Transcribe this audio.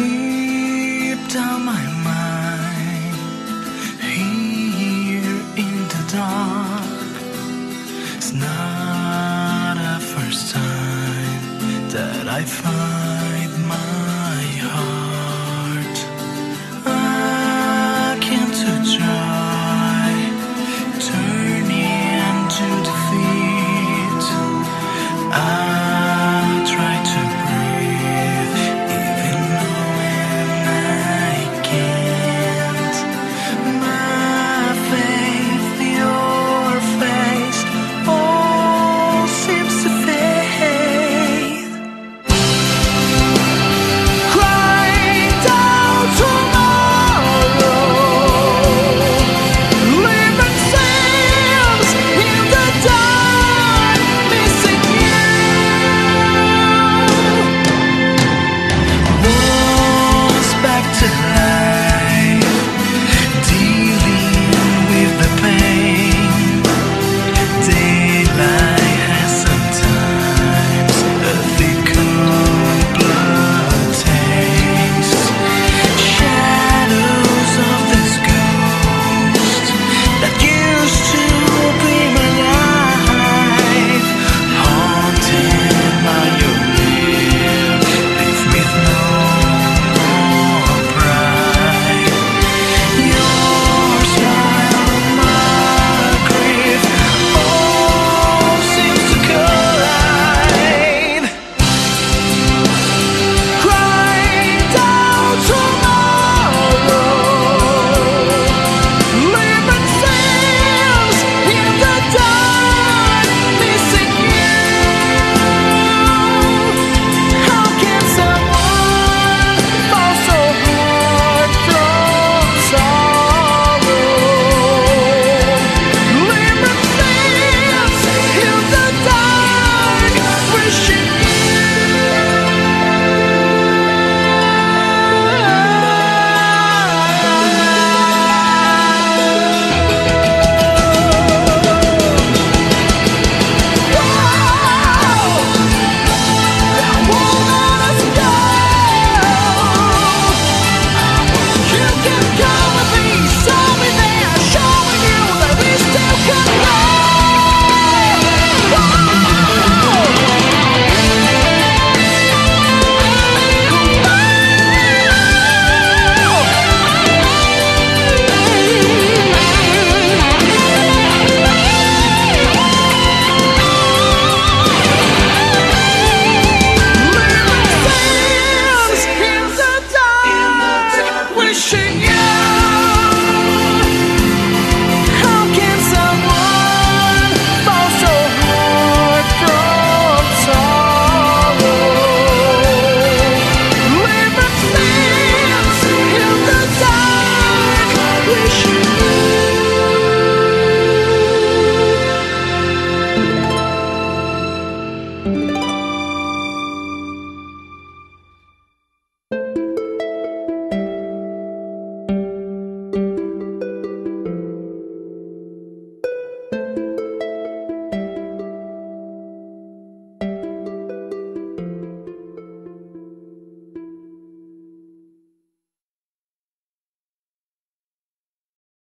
deep down my mind. Here in the dark. It's not the first time that I find